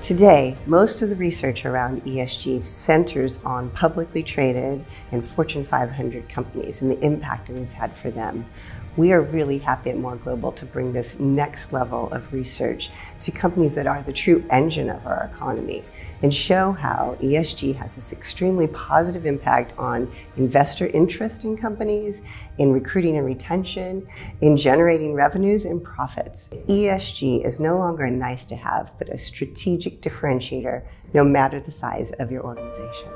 Today, most of the research around ESG centers on publicly traded and Fortune 500 companies and the impact it has had for them. We are really happy at Moore Global to bring this next level of research to companies that are the true engine of our economy and show how ESG has this extremely positive impact on investor interest in companies, in recruiting and retention, in generating revenues and profits. ESG is no longer a nice to have, but a strategic differentiator no matter the size of your organization.